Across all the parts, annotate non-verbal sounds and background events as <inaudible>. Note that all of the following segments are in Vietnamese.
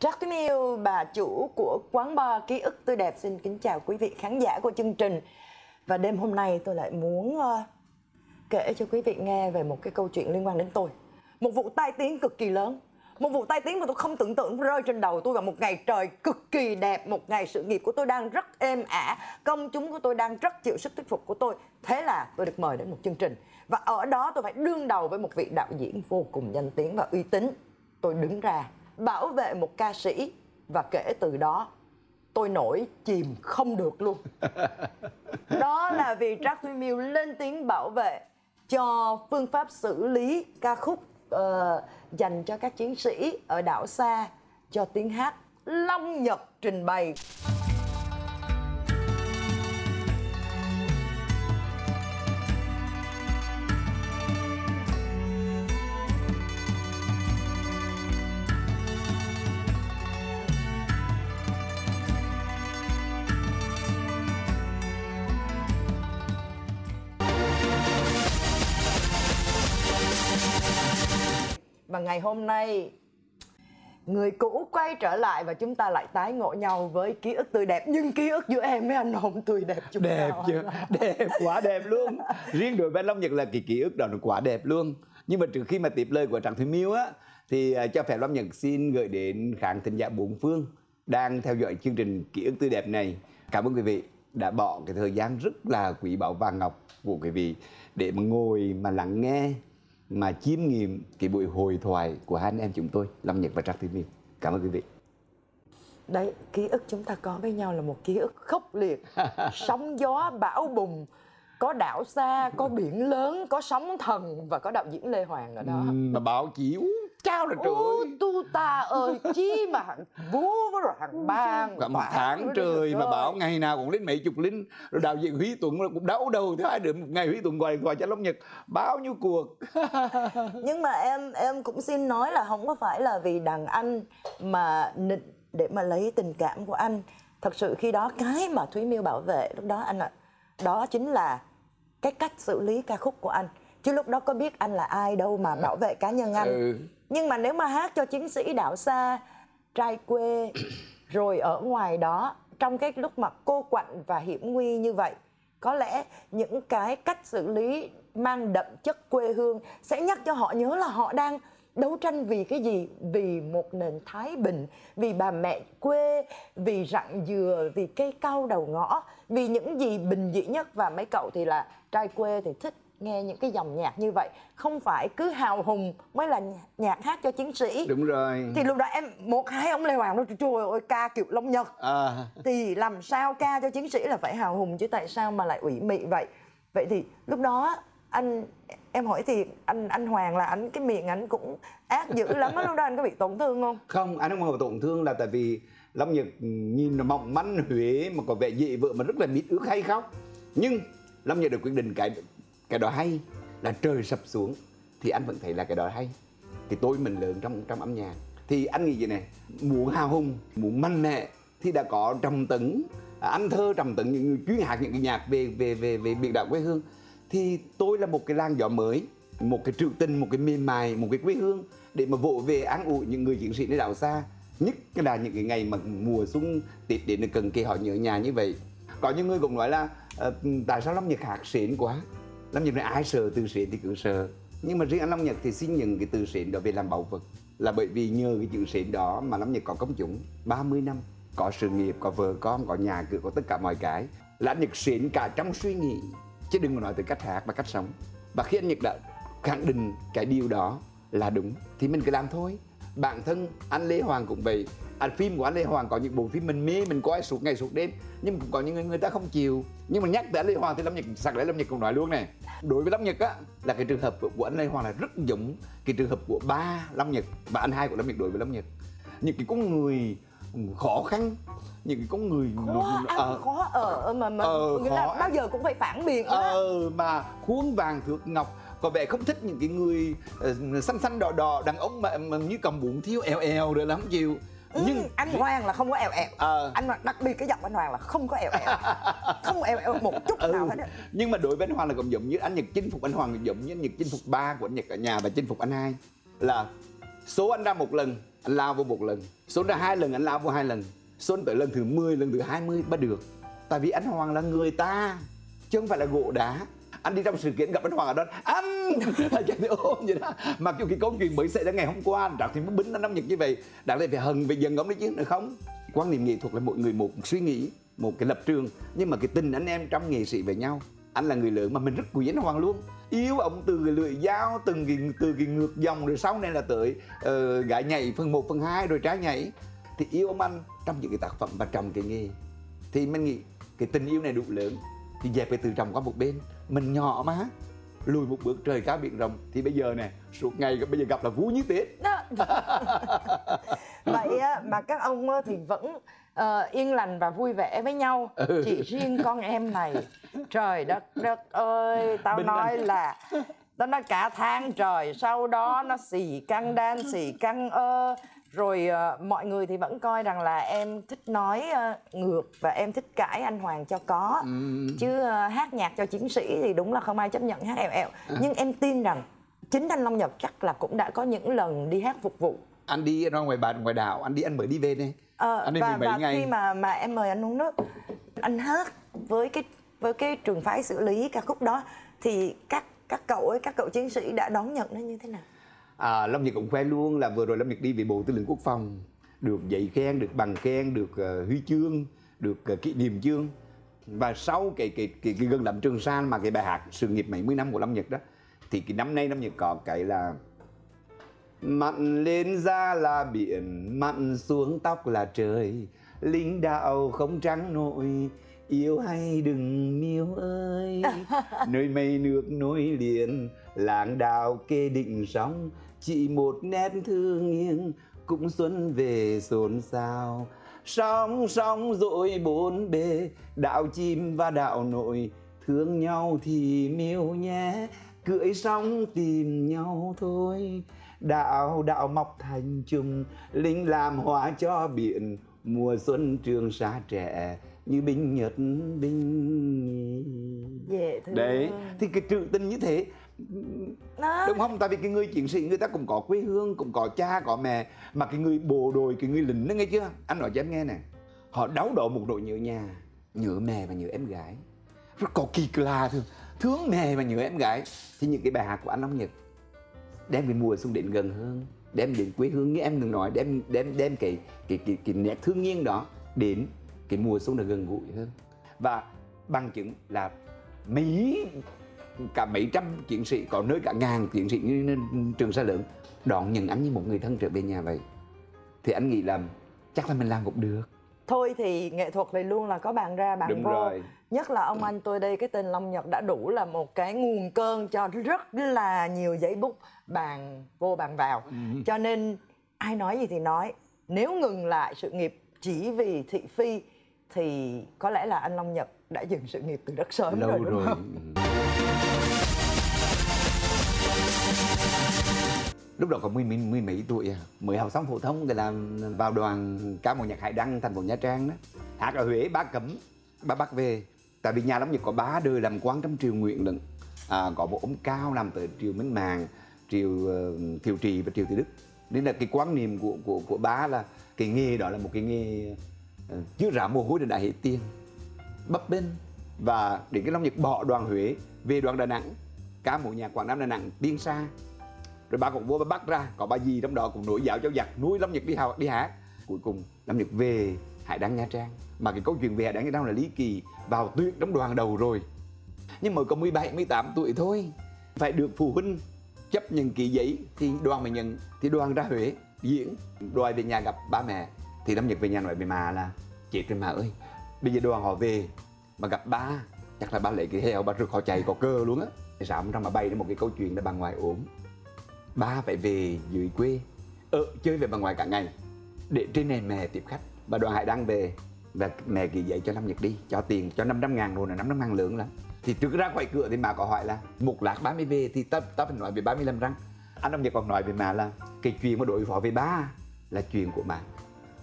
Rất kính yêu bà chủ của quán bar ký ức tươi đẹp xin kính chào quý vị khán giả của chương trình. Và đêm hôm nay tôi lại muốn uh, kể cho quý vị nghe về một cái câu chuyện liên quan đến tôi. Một vụ tai tiếng cực kỳ lớn. Một vụ tai tiếng mà tôi không tưởng tượng rơi trên đầu tôi vào một ngày trời cực kỳ đẹp, một ngày sự nghiệp của tôi đang rất êm ả, công chúng của tôi đang rất chịu sức thuyết phục của tôi. Thế là tôi được mời đến một chương trình và ở đó tôi phải đương đầu với một vị đạo diễn vô cùng danh tiếng và uy tín. Tôi đứng ra bảo vệ một ca sĩ. Và kể từ đó tôi nổi chìm không được luôn. <laughs> Đó là vì Trác Thúy Miêu lên tiếng bảo vệ cho phương pháp xử lý ca khúc uh, dành cho các chiến sĩ ở đảo xa cho tiếng hát Long Nhật trình bày ngày hôm nay người cũ quay trở lại và chúng ta lại tái ngộ nhau với ký ức tươi đẹp. Nhưng ký ức giữa em với anh hồng tươi đẹp chút đẹp nào chứ <laughs> đẹp quá đẹp luôn. Riêng đối với long nhật là kỳ ký ức đó nó quá đẹp luôn. Nhưng mà trước khi mà tiếp lời của trạng thùy miêu á thì à, cho phép long nhật xin gửi đến khán thính giả bốn phương đang theo dõi chương trình ký ức tươi đẹp này. Cảm ơn quý vị đã bỏ cái thời gian rất là quý báu vàng ngọc của quý vị để mà ngồi mà lắng nghe mà chiêm nghiệm cái buổi hội thoại của hai anh em chúng tôi Lâm Nhật và Trác Thúy Miên. Cảm ơn quý vị. Đấy, ký ức chúng ta có với nhau là một ký ức khốc liệt, <laughs> sóng gió bão bùng, có đảo xa, có biển lớn, có sóng thần và có đạo diễn Lê Hoàng ở đó. Mà báo chiếu chao là trời. Ô, tu ta ơi chi mà hẳn vua với rồi hẳn bang cả một tháng trời mà bảo ngày nào cũng lên mấy chục lính rồi đạo diễn Huy Tuấn cũng đấu đầu thứ hai được một ngày Huy Tuấn gọi gọi cho Long Nhật. Bao nhiêu cuộc. <laughs> Nhưng mà em em cũng xin nói là không có phải là vì đàn anh mà nịnh để mà lấy tình cảm của anh. Thật sự khi đó cái mà Thúy Miêu bảo vệ lúc đó anh ạ đó chính là cái cách xử lý ca khúc của anh. Chứ lúc đó có biết anh là ai đâu mà bảo vệ cá nhân anh. Ừ nhưng mà nếu mà hát cho chiến sĩ đảo xa trai quê <coughs> rồi ở ngoài đó trong cái lúc mà cô quạnh và hiểm nguy như vậy có lẽ những cái cách xử lý mang đậm chất quê hương sẽ nhắc cho họ nhớ là họ đang đấu tranh vì cái gì? Vì một nền thái bình vì bà mẹ quê vì rặng dừa vì cây cao đầu ngõ vì những gì bình dị nhất. Và mấy cậu thì là trai quê thì thích nghe những cái dòng nhạc như vậy không phải cứ hào hùng mới là nhạc hát cho chiến sĩ. Đúng rồi. Thì lúc đó em một hai ông lê hoàng nói trời ơi ca kiểu long nhật. À. thì làm sao ca cho chiến sĩ là phải hào hùng chứ tại sao mà lại ủy mị vậy? Vậy thì lúc đó anh em hỏi thì anh anh hoàng là anh cái miệng anh cũng ác dữ lắm lúc đó anh có bị tổn thương không? Không anh không có tổn thương là tại vì long nhật nhìn nó mỏng manh huế mà có vẻ dị vợ mà rất là mít ướt hay khóc. Nhưng long nhật được quyết định cái cái đó hay, là trời sập xuống thì anh vẫn thấy là cái đó hay. Thì tôi mình lớn trong trong âm nhạc thì anh nghĩ gì này muốn hào hùng, muốn mạnh mẽ thì đã có trầm tấn. À, anh thơ trầm tấn, những người chuyên hạt những cái nhạc về về về về biển đảo quê hương. Thì tôi là một cái làng gió mới, một cái trữ tình, một cái mềm mại, một cái quê hương để mà vỗ về an ủi những người chiến sĩ nơi đảo xa. Nhất là những cái ngày mà mùa xuân tết đến cần kề họ nhớ nhà như vậy. Có những người cũng nói là ờ, tại sao lắm nhật hạt xịn quá? Lâm Nhật này ai sợ từ sến thì cứ sợ. Nhưng mà riêng anh Long Nhật thì xin nhận cái từ sến đó về làm bảo vật Là bởi vì nhờ cái chữ sến đó mà Lâm Nhật có công chúng. 30 năm Có sự nghiệp, có vợ con, có nhà cửa, có tất cả mọi cái. Là anh Nhật sến cả trong suy nghĩ Chứ đừng có nói từ cách hát và cách sống. Và khi anh Nhật đã khẳng định cái điều đó là đúng Thì mình cứ làm thôi. Bản thân anh Lê Hoàng cũng vậy anh phim của anh Lê Hoàng có những bộ phim mình mê mình coi suốt ngày suốt đêm. Nhưng cũng có những người người ta không chịu. Nhưng mà nhắc tới anh Lê Hoàng thì Lâm Nhật sẵn lẽ Lâm Nhật cũng nói luôn này. Đối với Lâm Nhật á là cái trường hợp của anh Lê Hoàng là rất giống cái trường hợp của ba Lâm Nhật và anh hai của Lâm Nhật đối với Lâm Nhật. Những cái con người khó khăn những cái con người khó ăn ờ, khó ở mà mà ờ, nghĩa là bao giờ cũng phải phản biện ờ, mà khuôn vàng thước ngọc có vẻ không thích những cái người uh, xanh xanh đỏ đỏ đàn ông mà, mà như cầm bụng thiếu eo eo rồi lắm chịu. ừ, nhưng anh Hoàng là không có eo eo. À. anh đặc biệt cái giọng anh Hoàng là không có eo eo. Không eo eo một chút ừ. nào hết nhưng mà đối với anh Hoàng là cũng giống như anh Nhật chinh phục anh Hoàng giống như anh Nhật chinh phục ba của anh Nhật ở nhà và chinh phục anh hai. Là số anh ra một lần anh lao vô một lần. Xuân ra hai lần anh lao vô hai lần. Xuân tới lần thứ 10, lần thứ 20 bắt được. Tại vì anh hoàng là người ta chứ không phải là gỗ đá anh đi trong sự kiện gặp anh hoàng ở đó anh <laughs> chạy thể ôm vậy đó. Mặc dù cái câu chuyện mới xảy ra ngày hôm qua đạt thì mới bính anh năm nhật như vậy đạt lại phải hận về dần ông đấy chứ được không? Quan niệm nghệ thuật là mỗi người một suy nghĩ một cái lập trường nhưng mà cái tình anh em trong nghệ sĩ với nhau. Anh là người lớn mà mình rất quý anh hoàng luôn. Yêu ông từ cái lưỡi dao từng cái từ cái ngược dòng rồi sau này là tới uh, gái nhảy phần 1, phần 2 rồi trái nhảy. Thì yêu ông anh trong những cái tác phẩm và trong cái nghề. Thì mình nghĩ cái tình yêu này đủ lớn. Thì dẹp cái từ trong qua một bên mình nhỏ mà. Lùi một bước trời cao biển rộng. Thì bây giờ nè suốt ngày bây giờ gặp là vui như tết vậy á, mà các ông thì vẫn uh, yên lành và vui vẻ với nhau. Ừ. chỉ riêng con em này. Trời đất đất ơi tao Bình nói anh. là tao nói cả tháng trời sau đó nó xì căng đan xì căng ơ rồi uh, mọi người thì vẫn coi rằng là em thích nói uh, ngược và em thích cãi anh Hoàng cho có. Ừ. chứ uh, hát nhạc cho chiến sĩ thì đúng là không ai chấp nhận hát eo eo. À. nhưng em tin rằng chính anh Long Nhật chắc là cũng đã có những lần đi hát phục vụ. Anh đi ra ngoài bạn ngoài đảo anh đi anh mới đi về đây ờ, anh đi và, mấy và ngày? khi mà mà em mời anh uống nước anh hát với cái với cái trường phái xử lý ca khúc đó thì các các cậu ấy các cậu chiến sĩ đã đón nhận nó như thế nào à, Lâm Nhật cũng khoe luôn là vừa rồi Lâm Nhật đi về Bộ Tư lệnh Quốc phòng được giấy khen, được bằng khen, được uh, huy chương, được uh, kỷ niệm chương. Và sau cái cái cái, cái gần đậm Trường Sa mà cái bài hát sự nghiệp 70 năm của Lâm Nhật đó thì cái năm nay Lâm Nhật có cái là mặn lên da là biển mặn xuống tóc là trời. Lính đạo không trắng nổi yêu hay đừng miêu ơi. <laughs> Nơi mây nước nối liền làng đào kê định sóng chỉ một nét thương nghiêng cũng xuân về xôn xao. Sóng sóng dội bốn bề đạo chim và đạo nội thương nhau thì miêu nhé. Cưỡi sóng tìm nhau thôi. Đạo đạo mọc thành trùng linh làm hoa cho biển. Mùa xuân trường sa trẻ như binh nhật binh dễ thương đấy. thì cái trữ tình như thế đó. đúng không? Tại vì cái người chiến sĩ người ta cũng có quê hương cũng có cha có mẹ mà cái người bộ đội cái người lính đó nghe chưa? Anh nói cho em nghe nè. Họ đấu độ một đội nhớ nhà nhớ mẹ và nhớ em gái. Rất có kỳ lạ thương thương mẹ và nhớ em gái. Thì những cái bài hát của anh ông nhật đem cái mùa xuân đến gần hơn đem đến quê hương như em đừng nói đem đem đem cái cái cái, cái nét thương nghiêng đó đến cái mùa xuân là gần gũi hơn. Và bằng chứng là mấy cả mấy trăm chiến sĩ có nơi cả ngàn chiến sĩ như trường sa lớn đón nhận anh như một người thân trở về nhà vậy. Thì anh nghĩ là chắc là mình làm cũng được. Thôi thì nghệ thuật thì luôn là có bàn ra bàn Đúng vô. rồi. nhất là ông anh tôi đây cái tên long nhật đã đủ là một cái nguồn cơn cho rất là nhiều giấy bút bàn vô bàn vào. Ừ. cho nên ai nói gì thì nói. Nếu ngừng lại sự nghiệp chỉ vì thị phi thì có lẽ là anh long nhật đã dừng sự nghiệp từ rất sớm Lâu rồi đúng rồi. không lúc đó còn mười mười, mười mấy tuổi à. Mới học xong phổ thông thì làm vào đoàn ca mối nhạc hải đăng thành phố nha trang đó. Hát ở huế ba cấm ba bắt về. Tại vì nhà lắm nhật có ba đời làm quan trong triều nguyện lận à, có một ông cao làm từ triều minh mạng triều uh, thiệu trì và triều thị đức. Nên là cái quan niệm của của của bá là cái nghề đó là một cái nghề ờ, uh, chứ rã mồ hôi để đại hệ tiên bấp bênh. Và đến cái long nhật bỏ đoàn huế về đoàn đà nẵng ca mối nhạc quảng nam đà nẵng tiên sa rồi ba còn vô bắt ra còn ba gì trong đó cũng nổi dạo cho giặc nuôi lâm nhật đi học đi hát. Cuối cùng lâm nhật về hải đăng nha trang. Mà cái câu chuyện về hải đăng nha trang là lý kỳ vào tuyệt trong đoàn đầu rồi. Nhưng mà có 17, 18 tuổi thôi. Phải được phụ huynh chấp nhận kỳ giấy thì đoàn mình nhận thì đoàn ra Huế diễn. Đoàn về nhà gặp ba mẹ thì Lâm Nhật về nhà nói với mà là chị trên mà ơi bây giờ đoàn họ về mà gặp ba chắc là ba lấy cái heo ba rực họ chạy có cơ luôn á. Sáng trong mà bay đến một cái câu chuyện là bà ngoại ốm ba phải về dưới quê ở chơi về bà ngoài cả ngày. Để trên này mẹ tiếp khách bà đoàn hải đăng về. Và mẹ ghi dạy cho năm Nhật đi cho tiền cho 500 ngàn rồi là 500 ngàn lượng lắm. Thì trước ra khỏi cửa thì bà có hỏi là một lát ba mươi về thì ta, ta phải nói về 35 răng. Anh ông Nhật còn nói về mà là cái chuyện mà đối phó với ba là chuyện của bà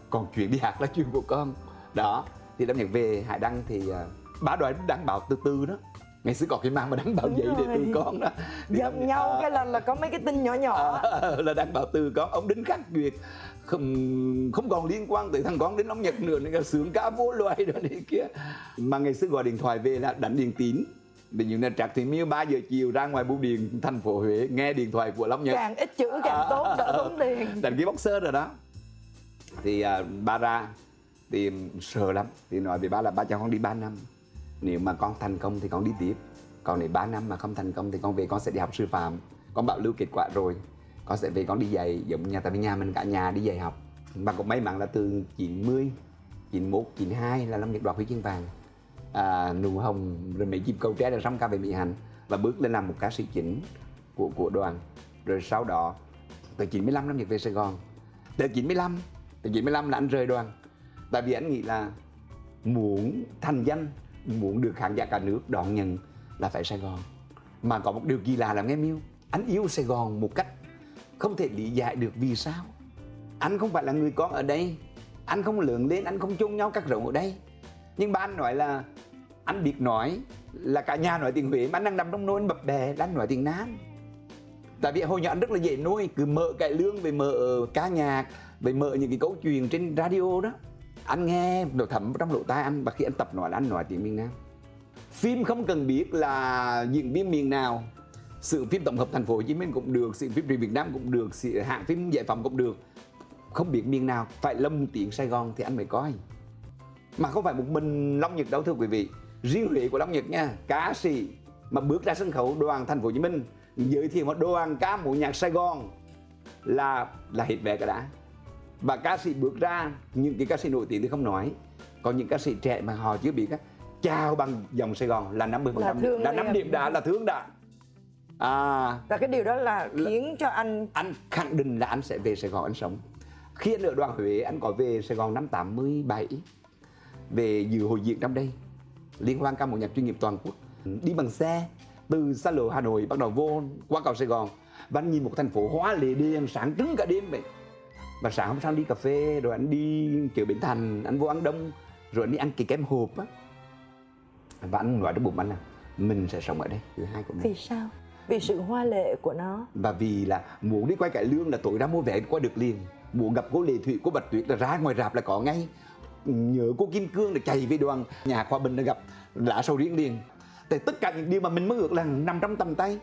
còn chuyện đi hạt là chuyện của con. Đó thì năm Nhật về Hải Đăng thì à, uh, bà đoàn đảm bảo từ từ đó ngày xưa có cái mang mà đăng báo Đúng giấy để rồi. từ con đó. Thì ông- nhau à, cái là là có mấy cái tin nhỏ nhỏ. À, là đăng báo từ con. Ông đính khắc duyệt không không còn liên quan tới thằng con đến ông nhật nữa nên sướng cá vô loài đó này kia. Mà ngày xưa gọi điện thoại về là đánh điện tín. Để những là trạc thì miêu 3 giờ chiều ra ngoài bưu điện thành phố Huế nghe điện thoại của Long Nhật. Càng ít chữ càng À. tốt đỡ tốn tiền. Đánh cái boxer rồi đó. Thì à, ba ra thì sợ lắm. Thì nói với ba là ba cho con đi 3 năm nếu mà con thành công thì con đi tiếp. Còn nếu 3 năm mà không thành công thì con về con sẽ đi học sư phạm. Con bảo lưu kết quả rồi con sẽ về con đi dạy giống nhà tại vì nhà mình cả nhà đi dạy học. Mà cũng may mắn là từ 90 91 92 là Lâm Nhật đoạt huy chương vàng. À, nụ hồng rồi mấy chim câu tre là xong ca về Mỹ hành và bước lên làm một ca sĩ chính của của đoàn. Rồi sau đó từ 95 năm Nhật về Sài Gòn. Từ 95 từ 95 là anh rời đoàn. Tại vì anh nghĩ là muốn thành danh muốn được khán giả cả nước đón nhận là phải Sài Gòn. Mà có một điều kỳ lạ là nghe miêu anh yêu Sài Gòn một cách không thể lý giải được vì sao. Anh không phải là người con ở đây, anh không lớn lên, anh không chôn nhau các rộng ở đây. Nhưng ba anh nói là, anh biết nói là cả nhà nói tiếng Huế, mà anh đang nằm trong nôi anh bập bè là anh nói tiếng Nam. Tại vì hồi nhỏ anh rất là dễ nuôi, cứ mở cải lương về mở ca nhạc về mở những cái câu chuyện trên radio đó anh nghe nó thẩm trong lỗ tai anh, và khi anh tập nói là anh nói tiếng miền Nam. Phim không cần biết là diễn viên miền nào. Sự phim tổng hợp thành phố Hồ Chí Minh cũng được, sự phim Việt Nam cũng được, sự hạng phim giải phóng cũng được. Không biết miền nào, phải lâm tiếng Sài Gòn thì anh mới coi. Mà không phải một mình Long Nhật đâu, thưa quý vị. Riêng Huế của Long Nhật nha cá sĩ mà bước ra sân khấu đoàn thành phố Hồ Chí Minh, giới thiệu một đoàn ca mũ nhạc Sài Gòn là là hết vé cả đã và ca sĩ bước ra những cái ca sĩ nổi tiếng thì không nói. Còn những ca sĩ trẻ mà họ chưa biết á chào bằng dòng Sài Gòn là 50 Là thương là năm liền. điểm đã là thương đã. À. Và cái điều đó là khiến cho anh anh khẳng định là anh sẽ về Sài Gòn anh sống. Khi anh ở đoàn Huế anh có về Sài Gòn năm 87 về dự hội diễn trong đây liên hoan ca mối nhạc chuyên nghiệp toàn quốc. Đi bằng xe từ xa lộ Hà Nội bắt đầu vô qua cầu Sài Gòn và anh nhìn một thành phố hóa lệ đèn sáng trưng cả đêm vậy và sáng hôm sau đi cà phê rồi anh đi chợ Bến Thành anh vô ăn đông rồi anh đi ăn cái kem hộp á. Và anh nói trong bụng anh là mình sẽ sống ở đây thứ hai của mình. Vì sao? Vì sự hoa lệ của nó. Và vì là muốn đi quay cải lương là tối ra mua vé qua được liền. Muốn gặp cô lệ thủy cô bạch tuyết là ra ngoài rạp là có ngay. Nhớ cô kim cương là chạy về đoàn nhà khoa bình là gặp lá sầu riêng liền. Tại tất cả những điều mà mình mơ ước là nằm trong tầm tay.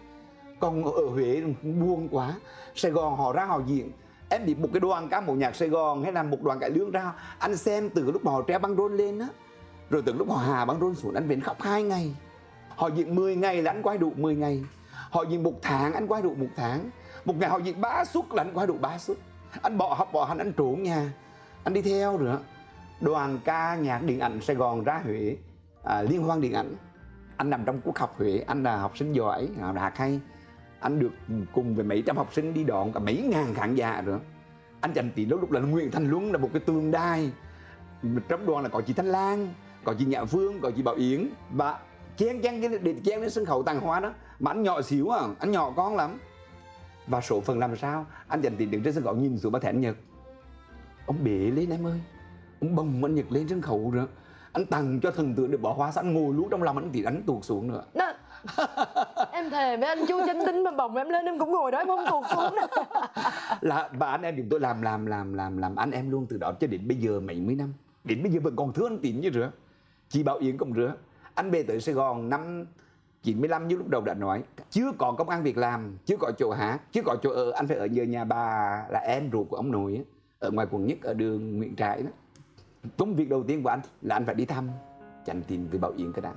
Còn ở huế buồn quá. Sài gòn họ ra họ diễn em biết một cái đoàn ca mối nhạc sài gòn hay là một đoàn cải lương ra anh xem từ lúc mà họ treo băng rôn lên á rồi từ lúc họ hà băng rôn xuống anh vẫn khóc hai ngày. Họ diễn 10 ngày là anh quay đủ 10 ngày. Họ diễn một tháng anh quay đủ một tháng. Một ngày họ diễn ba suất là anh quay đủ ba suất. Anh bỏ học bỏ hành anh trốn nhà. Anh đi theo nữa. Đoàn ca nhạc điện ảnh Sài Gòn ra Huế. À, liên hoan điện ảnh. Anh nằm trong cuộc học Huế anh là học sinh giỏi à, đạt hay anh được cùng với mấy trăm học sinh đi đón cả mấy ngàn khán giả nữa anh dành tỷ lúc lúc là Nguyễn Thành Luân là một cái tường đài. Trong đoàn là có chị Thanh Lan có chị Nhã Phương có chị Bảo Yến. Và chen chen cái để chen lên sân khấu tàng hoa đó. Mà anh nhỏ xíu à anh nhỏ con lắm. Và số phần làm sao? Anh dành tiền đứng trên sân khấu nhìn xuống bà thẻ anh nhật. Ông bể lên em ơi. Ông bồng anh nhật lên sân khấu nữa anh tặng cho thần tượng được bỏ hoa anh ngồi lú trong lòng anh thì đánh tuột xuống nữa <laughs> em thề với anh chú chánh tính mà bồng em lên em cũng ngồi đó em không tuột xuống. <laughs> Là bà anh em chúng tôi làm làm làm làm làm anh em luôn từ đó cho đến bây giờ mấy mươi năm. Đến bây giờ vẫn còn thương anh tín như rửa chị Bảo Yến cũng rửa anh về tới Sài Gòn năm 95 như lúc đầu đã nói, chưa có công an việc làm, chưa có chỗ hả chưa có chỗ ở, anh phải ở nhờ nhà bà. Là em ruột của ông nội ở ngoài quận nhất, ở đường Nguyễn Trãi đó. Công việc đầu tiên của anh là anh phải đi thăm. Chặn tìm về Bảo Yến cái đã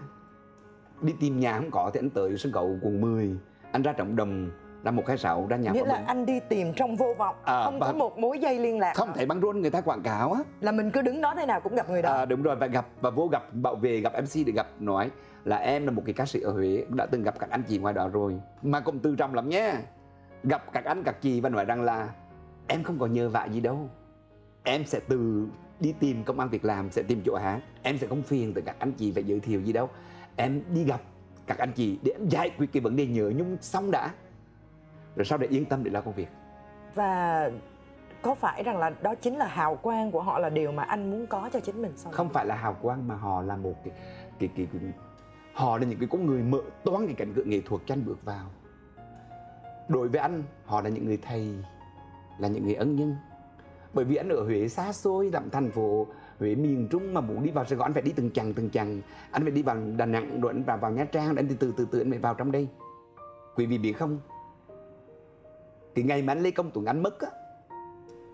đi tìm nhà không có thì anh tới sân khấu quận 10 anh ra trọng đồng ra một hai sáu ra nhà nghĩa là mình anh đi tìm trong vô vọng À, không có một mối dây liên lạc. Không thể băng rôn người ta quảng cáo á. Là mình cứ đứng đó thế nào cũng gặp người đó. À, đúng rồi và gặp và vô gặp bảo vệ gặp mc để gặp nói là em là một cái ca sĩ ở huế đã từng gặp các anh chị ngoài đó rồi. Mà cũng từ trọng lắm nhé. Gặp các anh các chị và nói rằng là em không có nhờ vả gì đâu. Em sẽ từ đi tìm công an việc làm sẽ tìm chỗ hát. Em sẽ không phiền tới các anh chị phải giới thiệu gì đâu em đi gặp các anh chị để em giải quyết cái vấn đề nhớ nhung xong đã. Rồi sau để yên tâm để lo công việc. Và có phải rằng là đó chính là hào quang của họ là điều mà anh muốn có cho chính mình này? không phải là hào quang mà họ là một cái cái cái, cái họ là những cái con người mở toán cái cánh cửa nghệ thuật cho anh bước vào. Đối với anh họ là những người thầy là những người ân nhân. Bởi vì anh ở Huế xa xôi làm thành phố Huế miền Trung mà muốn đi vào Sài Gòn anh phải đi từng chặng từng chặng. Anh phải đi vào Đà Nẵng rồi anh vào vào Nha Trang anh từ từ từ từ anh mới vào trong đây. Quý vị biết không? Cái ngày mà anh Lê Công Tuấn anh mất á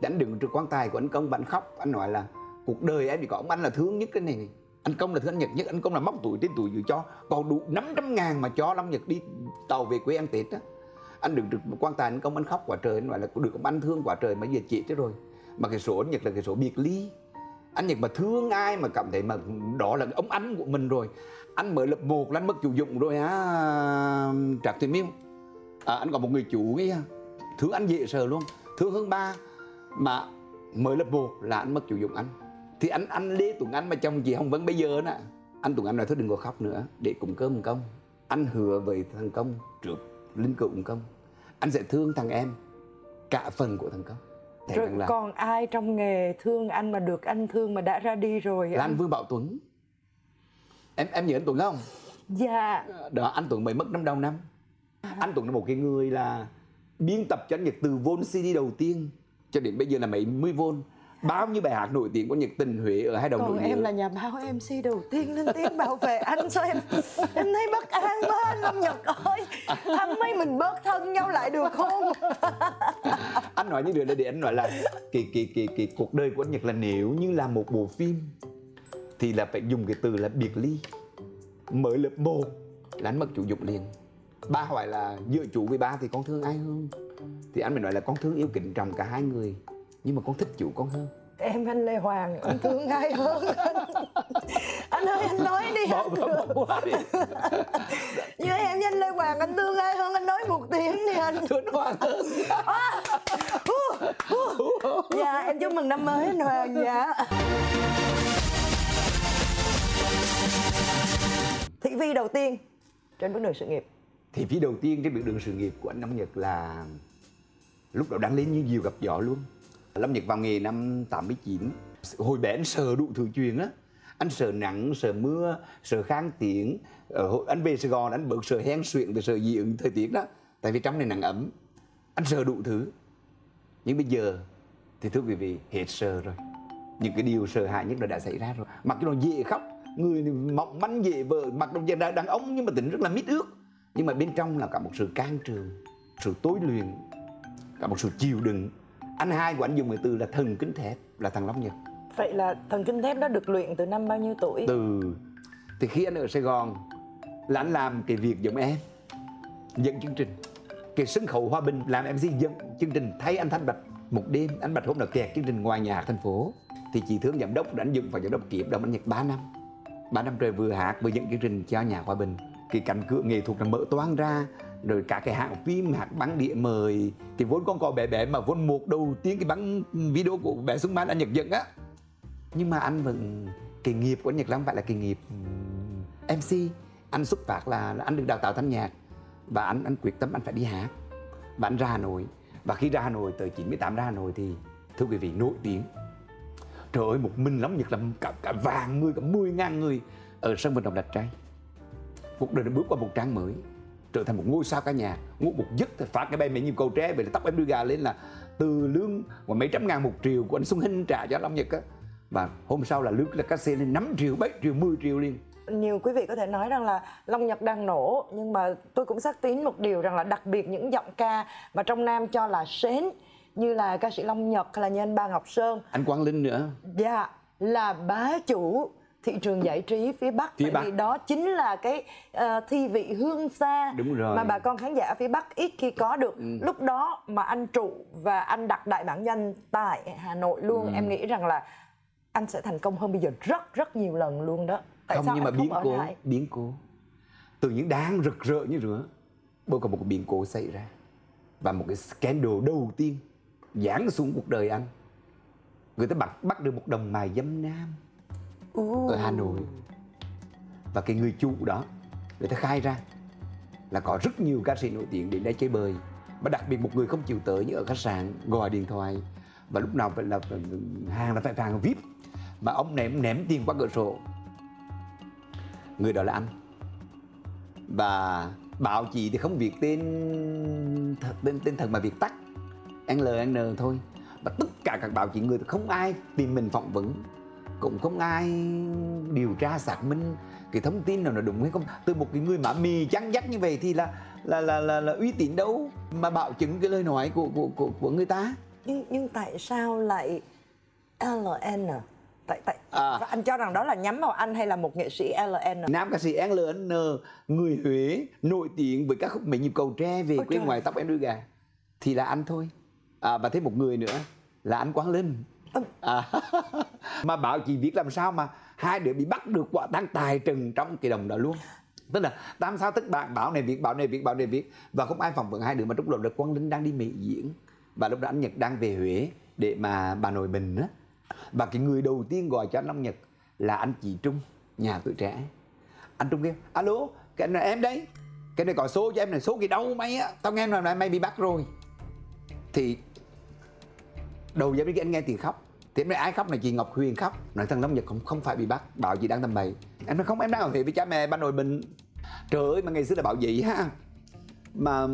anh đứng trước quan tài của anh Công và anh khóc anh nói là cuộc đời em bị có ông anh là thương nhất cái này, này. anh Công là thương anh Nhật nhất anh Công là móc tuổi trên tuổi dự cho. Còn đủ 500 ngàn mà cho Long Nhật đi tàu về quê ăn Tết á. Anh đứng trước quan tài anh Công anh khóc quả trời anh nói là được ông anh thương quả trời mà giờ chết thế rồi. Mà cái số anh Nhật là cái số biệt ly anh Nhật mà thương ai mà cảm thấy mà đó là ông anh của mình rồi. Anh mới lập một là anh mất chủ dụng rồi á. Trạc Thùy Miêu. À, anh có một người chủ ấy thương anh dễ sợ luôn. Thương hơn ba mà mới lập một là anh mất chủ dụng anh. Thì anh anh Lê Tuấn Anh mà chồng chị Hồng vẫn bây giờ nè. Anh Tuấn Anh nói thôi đừng có khóc nữa. Để cùng cơm công. Anh hứa với thằng công trước linh cựu công. Anh sẽ thương thằng em cả phần của thằng công. Thấy rồi là... còn ai trong nghề thương anh mà được anh thương mà đã ra đi rồi là anh, anh Vương Bảo Tuấn. Em em nhớ anh Tuấn không? Dạ. Đó anh Tuấn mới mất năm đầu năm. À. anh Tuấn là một cái người là biên tập cho anh Nhật từ vốn CD đầu tiên cho đến bây giờ là mấy mươi vôn bao nhiêu bài hát nổi tiếng của Nhật Tình Huế ở hai đầu Còn em là nhà báo MC đầu tiên lên tiếng bảo vệ anh sao em. Em thấy bất an quá Lâm Nhật ơi. Anh mấy mình bớt thân nhau lại được không? <laughs> Anh nói như điều này để anh nói là kỳ kỳ kỳ kỳ cuộc đời của anh Nhật là nếu như là một bộ phim thì là phải dùng cái từ là biệt ly. Mới lớp một là anh mất chủ dụng liền. Ba hỏi là giữa chủ với ba thì con thương ai hơn? Thì anh mới nói là con thương yêu kính trọng cả hai người nhưng mà con thích chủ con hơn. Em anh Lê Hoàng anh thương ai hơn? <laughs> Anh ơi anh nói đi. Bỏ, bỏ, bỏ, bỏ đi. <laughs> Như em với anh Lê Hoàng anh thương ai hơn? Anh nói một tiếng đi anh. Thương Hoàng hơn. Dạ em chúc mừng năm mới anh Hoàng dạ. Thị phi đầu tiên trên bước đường sự nghiệp. Thị phi đầu tiên trên bước đường sự nghiệp của anh Năm Nhật là lúc đó đang lên như diều gặp gió luôn Lâm Nhật vào nghề năm 89 Hồi bé anh sợ đủ thứ chuyện á. Anh sợ nắng, sợ mưa, sợ kháng tiếng. Ờ, Anh về Sài Gòn anh bớt sợ hen suyện, sợ dị ứng thời tiết đó. Tại vì trong này nắng ấm. Anh sợ đủ thứ. Nhưng bây giờ thì thưa quý vị hết sợ rồi. Những cái điều sợ hãi nhất là đã xảy ra rồi. Mặc cái nó dễ khóc Người mỏng manh dễ vợ Mặc đồng đàn ông nhưng mà tính rất là mít ướt Nhưng mà bên trong là cả một sự can trường Sự tối luyện Cả một sự chịu đựng anh hai của anh dùng cái từ là thần kinh thép là thằng Long Nhật. Vậy là thần kinh thép đó được luyện từ năm bao nhiêu tuổi? Từ thì khi anh ở Sài Gòn là anh làm cái việc giống em dẫn chương trình. Cái sân khấu hòa bình làm em MC dẫn chương trình thay anh Thanh Bạch một đêm. Anh Bạch hôm nào kẹt chương trình ngoài nhà thành phố. Thì chị thương giám đốc đã anh dựng và giám đốc kiểm đồng anh Nhật 3 năm. 3 năm trời vừa hát vừa dẫn chương trình cho nhà hòa bình. Cái cánh cửa nghệ thuật là mở toang ra rồi cả cái hãng phim hãng bắn địa mời. Thì vốn con cò bé bé mà vốn một đầu tiên cái bắn video của bé Xuân Ban anh Nhật dựng á. Nhưng mà anh vẫn kỳ nghiệp của anh Nhật lắm phải là kỳ nghiệp MC anh xuất phát là, là anh được đào tạo thanh nhạc và anh anh quyết tâm anh phải đi hát. Và anh ra Hà Nội. Và khi ra Hà Nội từ 98 ra Hà Nội thì thưa quý vị nổi tiếng. Trời ơi một mình lắm Nhật là cả, cả vàng người cả 10 ngàn người ở sân vận động đặt trai. Cuộc đời nó bước qua một trang mới trở thành một ngôi sao ca nhạc ngủ một giấc thì phát cái bay mẹ nhiều cầu tre về tóc em đưa gà lên là từ lương mà mấy trăm ngàn một triệu của anh Xuân Hinh trả cho Long Nhật á. Và hôm sau là lương là cá xe lên 5 triệu 7 triệu 10 triệu liền. Nhiều quý vị có thể nói rằng là Long Nhật đang nổ nhưng mà tôi cũng xác tín một điều rằng là đặc biệt những giọng ca mà trong Nam cho là sến như là ca sĩ Long Nhật hay là như anh Ba Ngọc Sơn. Anh Quang Linh nữa. Dạ là bá chủ thị trường giải trí phía Bắc phía Bắc. vì đó chính là cái uh, thi vị hương xa Đúng rồi. mà bà con khán giả phía Bắc ít khi có được ừ. lúc đó mà anh trụ và anh đặt đại bản danh tại Hà Nội luôn ừ. em nghĩ rằng là anh sẽ thành công hơn bây giờ rất rất nhiều lần luôn đó tại không, sao nhưng mà biến cố lại? biến cố từ những đáng rực rỡ như rửa bỗng có một cái biến cố xảy ra và một cái scandal đầu tiên giáng xuống cuộc đời anh người ta bắt bắt được một đồng mài dâm nam ở Hà Nội. Và cái người chủ đó người ta khai ra là có rất nhiều ca sĩ nổi tiếng đến đây chơi bời. Và đặc biệt một người không chịu tới như ở khách sạn gọi điện thoại. Và lúc nào phải là hàng là phải hàng vip. Mà ông ném ném tiền qua cửa sổ. Người đó là anh. Và báo chị thì không viết tên thật tên tên thật mà viết tắt. LN thôi. Và tất cả các báo chí người không ai tìm mình phỏng vấn cũng không ai điều tra xác minh cái thông tin nào là đúng hay không. Từ một cái người mà mì chăn dắt như vậy thì là là là là, là uy tín đâu mà bảo chứng cái lời nói của của của, của người ta. Nhưng nhưng tại sao lại LN à? tại tại à. và anh cho rằng đó là nhắm vào anh hay là một nghệ sĩ LN nam ca sĩ LN người Huế nổi tiếng với các khúc mỹ nhịp cầu tre về quê ngoài tóc em đuôi gà thì là anh thôi. À, và thêm một người nữa là anh Quang Linh à, <laughs> mà bảo chị viết làm sao mà hai đứa bị bắt được quả tang tài trừng trong cái đồng đó luôn. Tức là tam sao tức bạn bảo này viết bảo này viết bảo này viết và không ai phỏng vấn hai đứa mà lúc đó là Quang Linh đang đi Mỹ diễn. Và lúc đó anh Nhật đang về Huế để mà bà nội mình á. Và cái người đầu tiên gọi cho anh Long Nhật là anh chị Trung nhà tuổi trẻ. Anh Trung kêu alo cái này em đấy cái này có số cho em này số gì đâu mày á. Tao nghe là mày bị bắt rồi. Thì đầu giờ cái anh nghe tiền khóc. Thì em nói ai khóc này chị Ngọc Huyền khóc. Nói thằng Long Nhật không không phải bị bắt bảo chị đang tầm bậy. Em nói không em đang ở Huế với cha mẹ ba nội mình. Trời ơi mà ngày xưa là bảo vậy ha. Mà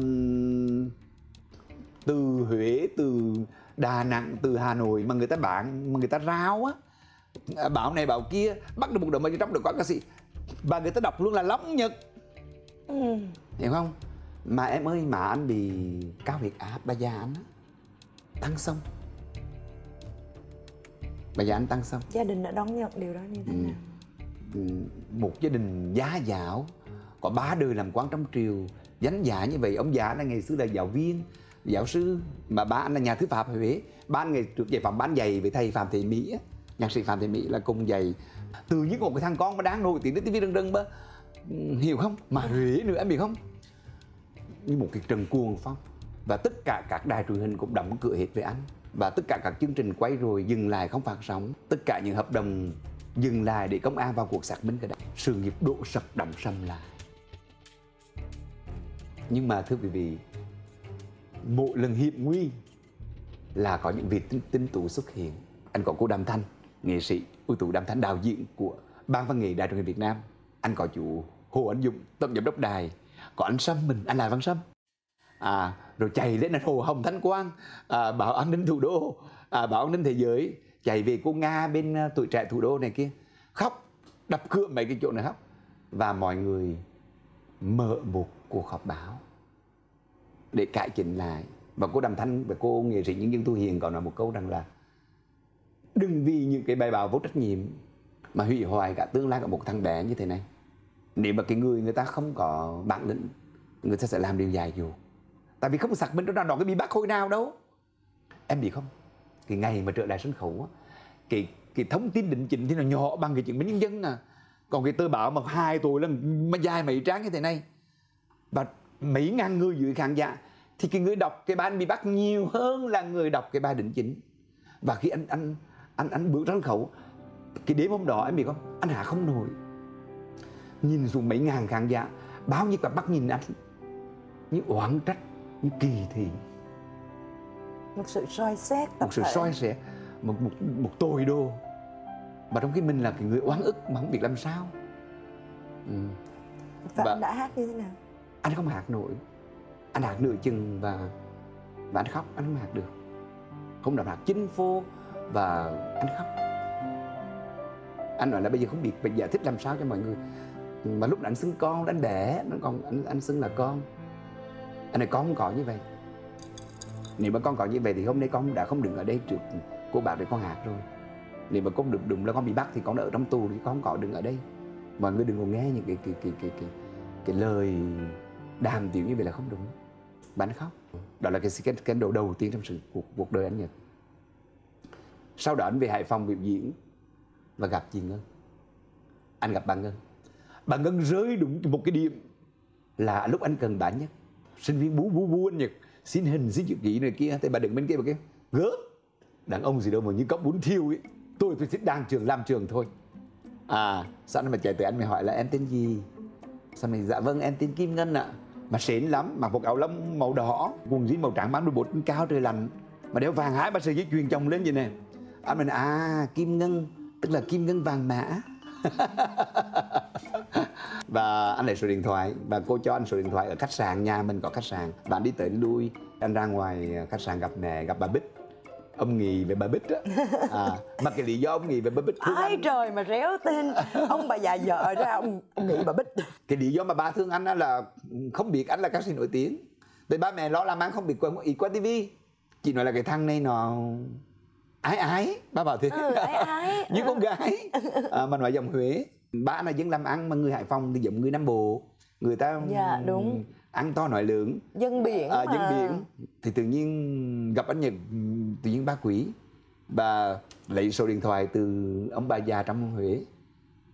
từ Huế từ Đà Nẵng từ Hà Nội mà người ta bán mà người ta rao á à, bảo này bảo kia bắt được một đội mà trong được có ca sĩ. Và người ta đọc luôn là Long Nhật. Ừ. hiểu không? Mà em ơi mà anh bị cao huyết áp ba già anh á tăng xong bà già anh tăng xong gia đình đã đón nhận điều đó như thế ừ. nào? Ừ. một gia đình giá dảo có ba đời làm quan trong triều dánh giả như vậy. Ông già là ngày xưa là giáo viên giáo sư. Mà ba anh là nhà thư pháp Huế. Ba anh ngày trước dạy phẩm bán giày với thầy Phạm Thị Mỹ nhạc sĩ Phạm Thị Mỹ là cùng dạy. Từ những một cái thằng con mà đang nổi tiếng đến tivi rừng rừng bơ hiểu không? Mà Huế nữa em biết không? Như một cái trần cuồng phong. Và tất cả các đài truyền hình cũng đóng cửa hết với anh và tất cả các chương trình quay rồi dừng lại không phát sóng. Tất cả những hợp đồng dừng lại để công an vào cuộc xác minh cái đấy. Sự nghiệp đổ sập đậm sầm lại. Nhưng mà thưa quý vị mỗi lần hiểm nguy là có những vị tinh, tinh tú xuất hiện. Anh có cô Đàm Thanh nghệ sĩ ưu tú Đàm Thanh đạo diễn của ban văn nghệ đài truyền hình Việt Nam. Anh có chủ Hồ Anh Dũng tổng giám đốc đài. Có anh Sâm mình anh là Văn Sâm à, rồi chạy lên Hồ Hồng Thanh Quang à, bảo an ninh thủ đô à, bảo an ninh thế giới. Chạy về cô Nga bên à, tuổi trẻ thủ đô này kia. Khóc đập cửa mấy cái chỗ này khóc. Và mọi người mở một cuộc họp báo để cải chỉnh lại. Và cô Đàm Thanh và cô nghệ sĩ nhân dân Thu Hiền còn nói một câu rằng là đừng vì những cái bài báo vô trách nhiệm mà hủy hoại cả tương lai của một thằng bé như thế này. Nếu mà cái người người ta không có bản lĩnh người ta sẽ làm điều dài dù tại vì không xác minh đó nào cái bị bắt hồi nào đâu. Em biết không? Cái ngày mà trở lại sân khấu á, cái cái thông tin định chỉnh thì nó nhỏ bằng cái chứng minh nhân dân à. Còn cái tờ báo mà hai tuổi là mà dài mấy trang như thế này. Và mấy ngàn người dưới khán giả, thì cái người đọc cái bài bị bắt nhiều hơn là người đọc cái bài định chính. Và khi anh anh anh anh bước ra sân khấu, cái đêm hôm đó em biết không? Anh hạ không nổi. Nhìn xuống mấy ngàn khán giả, bao nhiêu cặp mắt nhìn anh. Như oán trách như kỳ thị. Một sự soi xét một sự soi xét. Một một một tội đồ mà trong khi mình là cái người oán ức mà không biết làm sao. Ừ. và, và anh đã hát như thế nào? Anh không hát nổi. Anh hát nửa chừng và và anh khóc. Anh không hát được. Không đọc hát chính phô và anh khóc. Anh nói là bây giờ không biết phải giải thích làm sao cho mọi người. Mà lúc anh xưng con anh đẻ. Nó còn anh anh xưng là con anh này con không có như vậy nếu mà con có như vậy thì hôm nay con đã không đứng ở đây trước cô bạn để con hạt rồi. Nếu mà con được đụng là con bị bắt thì con đã ở trong tù thì con không có đứng ở đây. Mọi người đừng có nghe những cái cái cái cái cái, cái lời đàm tiếu như vậy là không đúng. Và anh khóc. Đó là cái cái, cái đầu đầu tiên trong sự cuộc cuộc đời anh nhật. Sau đó anh về hải phòng biểu diễn và gặp chị ngân. Anh gặp bà ngân. Bà ngân rơi đúng một cái điểm là lúc anh cần bà nhất sinh viên bú bú bú anh nhật. Xin hình, xin chữ ký này kia. Thì bà đứng bên kia bà kia gớm. Đàn ông gì đâu mà như cốc bún thiêu ấy. Tôi tôi thích đang trường, làm trường thôi. À sao mà chạy tới anh mày hỏi là em tên gì? Sao mày dạ vâng em tên kim ngân ạ. À. mà xịn lắm mặc một áo lông màu đỏ, quần jean màu trắng bán đôi bột cao trời lạnh. Mà đeo vàng hái ba sợi dây chuyền chồng lên vậy nè. Anh mình à kim ngân. Tức là kim ngân vàng mã. <laughs> và anh lấy số điện thoại. Và cô cho anh số điện thoại ở khách sạn nhà mình có khách sạn. Và anh đi tới lui. Anh ra ngoài khách sạn gặp mẹ gặp bà bích. Ông nghỉ về bà bích á. <laughs> À, mà cái lý do ông nghỉ về bà bích thương ai anh, trời mà réo tên. Ông bà già vợ ra ông nghĩ bà bích. Cái lý do mà ba thương anh á là không biết anh là ca sĩ nổi tiếng. Tại ba mẹ lo làm ăn không biết qua ý qua tivi chị nói là cái thằng này nó ái ái. Ba bảo thế. Ừ, ái ái. <laughs> Như con gái. À, mà nói giọng huế ba là dân làm ăn mà người hải phòng thì giống người nam bộ. Người ta Dạ, đúng. ăn to nói lớn. Dân biển à, mà. dân biển. Thì tự nhiên gặp anh nhật tự nhiên ba quý. Và lấy số điện thoại từ ông bà già trong huế.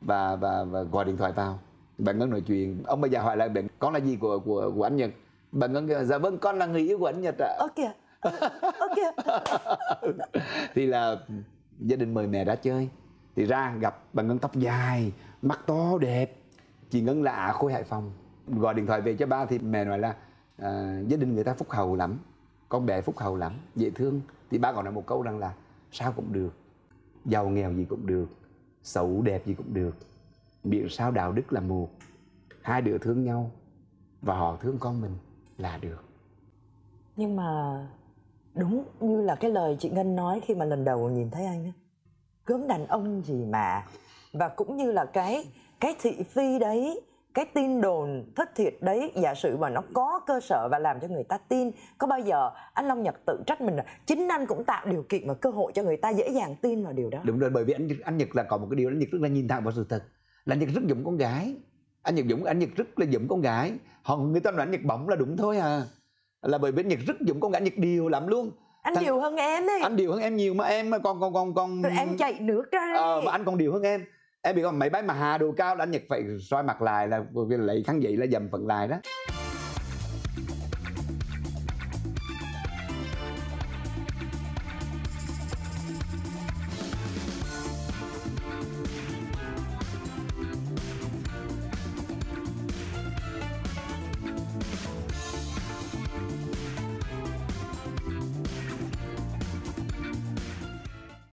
Và và và gọi điện thoại vào. Bạn ngân nói chuyện ông bà già hỏi lại bạn con là gì của của của anh nhật? Bạn ngân kêu, dạ vâng con là người yêu của anh nhật ạ. Ơ kìa ơ kìa. <laughs> Thì là gia đình mời mẹ ra chơi thì ra gặp bà ngân tóc dài mắt to đẹp. Chị ngân là à, ả khối hải phòng. Gọi điện thoại về cho ba thì mẹ nói là à, gia đình người ta phúc hậu lắm con bé phúc hậu lắm dễ thương. Thì ba còn nói một câu rằng là sao cũng được giàu nghèo gì cũng được xấu đẹp gì cũng được miệng sao đạo đức là một. Hai đứa thương nhau và họ thương con mình là được. Nhưng mà đúng như là cái lời chị ngân nói khi mà lần đầu nhìn thấy anh ấy gớm đàn ông gì mà. Và cũng như là cái cái thị phi đấy, cái tin đồn thất thiệt đấy, giả sử mà nó có cơ sở và làm cho người ta tin, có bao giờ anh long nhật tự trách mình là chính anh cũng tạo điều kiện và cơ hội cho người ta dễ dàng tin vào điều đó. Đúng rồi, bởi vì anh Nhật- anh Nhật là có một cái điều, anh Nhật rất là nhìn thẳng vào sự thật. Là anh Nhật rất dụng con gái. Anh Nhật Dũng anh Nhật rất là dụng con gái. Họ, người ta nói anh Nhật bỗng là đúng thôi à. Là bởi vì anh Nhật rất dụng con gái, anh Nhật điều lắm luôn anh Thằng- điều hơn em ấy anh điều hơn em nhiều mà em còn còn còn còn em chạy nước ra đấy ờ, mà anh còn điều hơn em. Em bị còn máy bay mà hà đồ cao là anh Nhật phải soi mặt lại là lấy khăn giấy là dầm phần lại đó